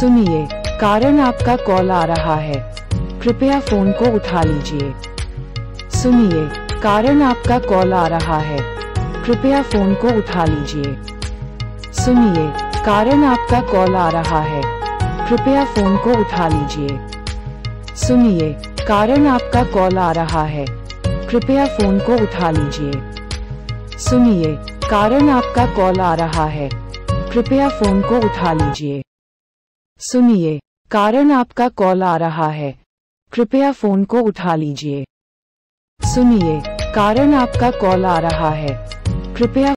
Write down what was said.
सुनिए, कारण आपका कॉल आ रहा है। कृपया फ़ोन को उठा लीजिए। सुनिए, कारण आपका कॉल आ रहा है। कृपया फ़ोन को उठा लीजिए। सुनिए, कारण आपका कॉल आ रहा है। कृपया फ़ोन को उठा लीजिए। सुनिए, कारण आपका कॉल आ रहा है। कृपया फ़ोन को उठा लीजिए। सुनिए, कारण आपका कॉल आ रहा है। कृपया फ़ोन को उठा लीजिए। सुनिए, कारण आपका कॉल आ रहा है। कृपया फ़ोन को उठा लीजिए। सुनिए, कारण आपका कॉल आ रहा है। कृपया